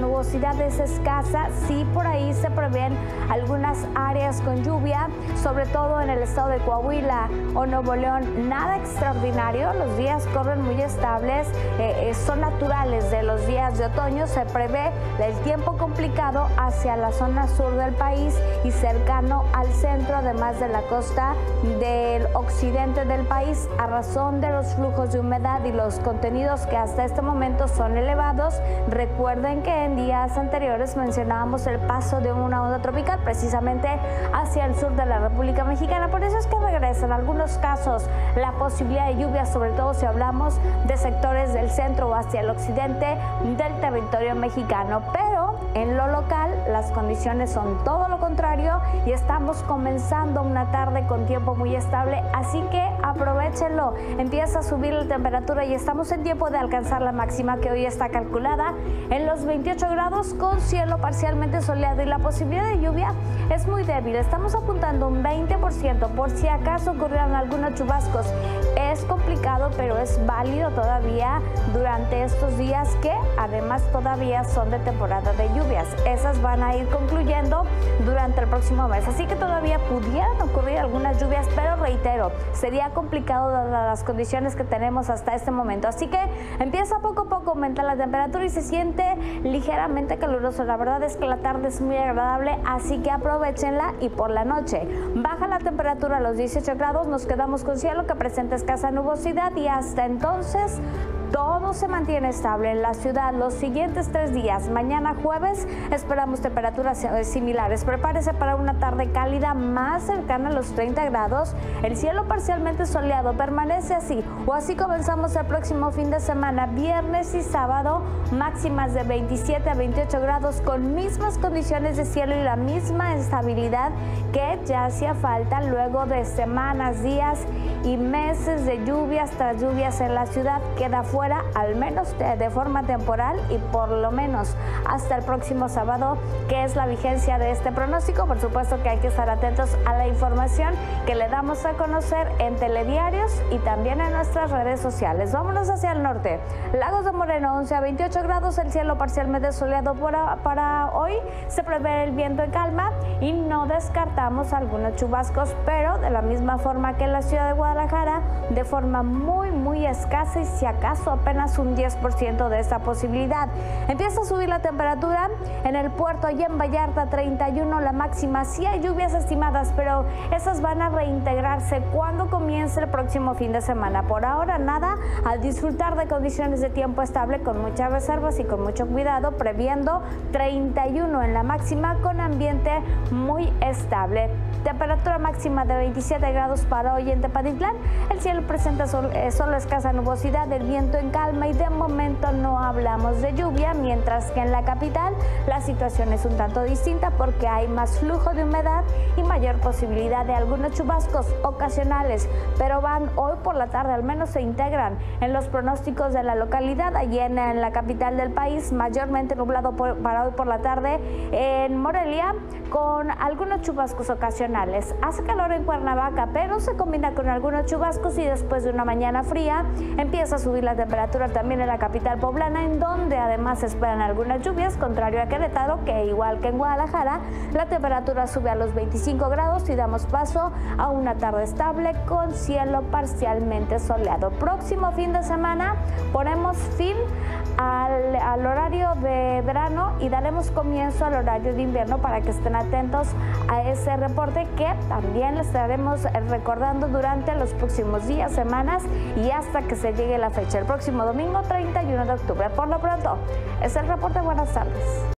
nubosidad es escasa, sí por ahí se prevén algunas áreas con lluvia, sobre todo en el estado de Coahuila o Nuevo León. Nada extraordinario, los días corren muy estables, eh, eh, son naturales de los días de otoño. Se prevé el tiempo complicado hacia la zona sur del país y cercano al centro, además de la costa del occidente del país, a razón de los flujos de humedad y los contenidos que hasta este momento son elevados. Recuerden que en días anteriores mencionábamos el paso de una onda tropical precisamente hacia el sur de la República Mexicana. Por eso es que regresa en algunos casos la posibilidad de lluvia, sobre todo si hablamos de sectores del centro o hacia el occidente del territorio mexicano. Pero en lo local las condiciones son todo lo contrario y estamos comenzando una tarde con tiempo muy estable, así que aprovechenlo. Empieza a subir la temperatura y estamos en tiempo de alcanzar la máxima que hoy está calculada en los 28 grados con cielo parcialmente soleado y la posibilidad de lluvia es muy débil. Estamos apuntando un 20% por si acaso ocurrieran algunos chubascos. Es complicado, pero es válido todavía durante estos días que además todavía son de temporada de Esas van a ir concluyendo durante el próximo mes, así que todavía pudieran ocurrir algunas lluvias, pero reitero, sería complicado dadas las condiciones que tenemos hasta este momento. Así que empieza poco a poco a aumentar la temperatura y se siente ligeramente caluroso. La verdad es que la tarde es muy agradable, así que aprovechenla y por la noche baja la temperatura a los 18 grados, nos quedamos con cielo que presenta escasa nubosidad y hasta entonces todo se mantiene estable en la ciudad los siguientes tres días. Mañana jueves esperamos temperaturas eh, similares. Prepárese para una tarde cálida más cercana a los 30 grados. El cielo parcialmente soleado permanece así o así comenzamos el próximo fin de semana, viernes y sábado, máximas de 27 a 28 grados con mismas condiciones de cielo y la misma estabilidad que ya hacía falta luego de semanas, días y meses de lluvias tras lluvias en la ciudad. Queda fuera al menos de, forma temporal y por lo menos hasta el próximo sábado, que es la vigencia de este pronóstico. Por supuesto que hay que estar atentos a la información que le damos a conocer en telediarios y también en nuestras redes sociales. Vámonos hacia el norte. Lagos de Moreno, 11 a 28 grados, el cielo parcialmente soleado para, para hoy. Se prevé el viento en calma y no descartamos algunos chubascos, pero de la misma forma que en la ciudad de Guadalajara, de forma muy, muy escasa y si acaso apenas un 10% de esta posibilidad. Empieza a subir la temperatura en el puerto y en Vallarta 31 la máxima. Sí hay lluvias estimadas, pero esas van a reintegrarse cuando comience el próximo fin de semana. Por ahora nada, al disfrutar de condiciones de tiempo estable con muchas reservas y con mucho cuidado, previendo 31 en la máxima con ambiente muy estable. Temperatura máxima de 27 grados para hoy en Tepatitlán. El cielo presenta eh, solo escasa nubosidad, el viento en calma y de momento no hablamos de lluvia, mientras que en la capital la situación es un tanto distinta porque hay más flujo de humedad y mayor posibilidad de algunos chubascos ocasionales, pero van hoy por la tarde, al menos se integran en los pronósticos de la localidad, allí en, la capital del país, mayormente nublado para hoy por la tarde, en Morelia, con algunos chubascos ocasionales. Hace calor en Cuernavaca, pero se combina con algunos chubascos y después de una mañana fría empieza a subir la temperatura temperatura también en la capital poblana, en donde además se esperan algunas lluvias, contrario a Querétaro, que igual que en Guadalajara, la temperatura sube a los 25 grados y damos paso a una tarde estable con cielo parcialmente soleado. Próximo fin de semana ponemos fin al, horario de verano y daremos comienzo al horario de invierno para que estén atentos a ese reporte que también les estaremos recordando durante los próximos días, semanas y hasta que se llegue la fecha. Próximo domingo 31 de octubre. Por lo pronto, es el reporte. Buenas tardes.